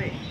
হবে